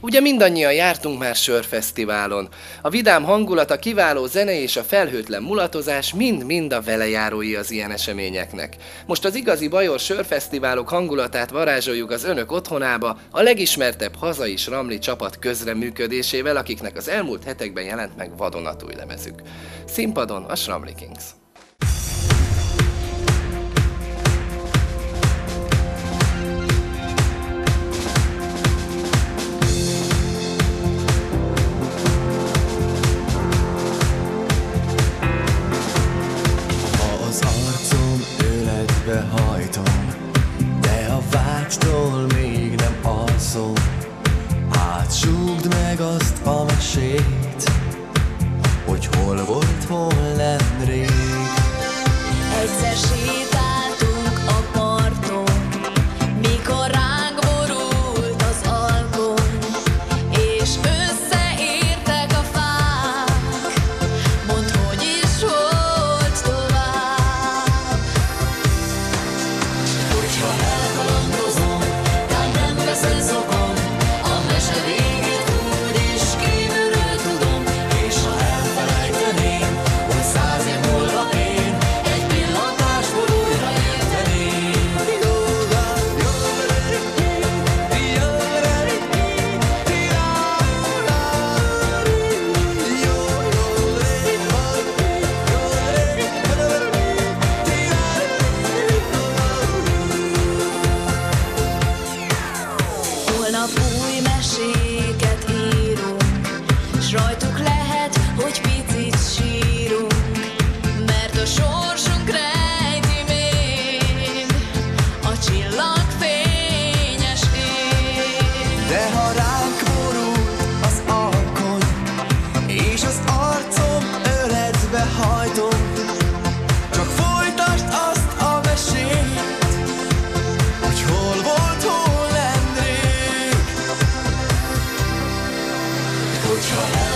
Ugye mindannyian jártunk már sörfesztiválon. A vidám hangulat, a kiváló zene és a felhőtlen mulatozás mind-mind a velejárói az ilyen eseményeknek. Most az igazi Bajor sörfesztiválok hangulatát varázsoljuk az önök otthonába, a legismertebb hazai Ramli csapat közreműködésével, akiknek az elmúlt hetekben jelent meg vadonatúj lemezük. Színpadon a Sramli Kings. Hajtom De a vágytól holnap új meséket. control.